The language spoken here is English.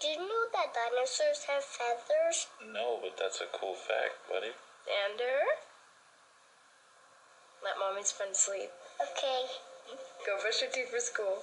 Did you know that dinosaurs have feathers? No, but that's a cool fact, buddy. Zander? Let mommy's friend sleep. Okay. Go brush your teeth for school.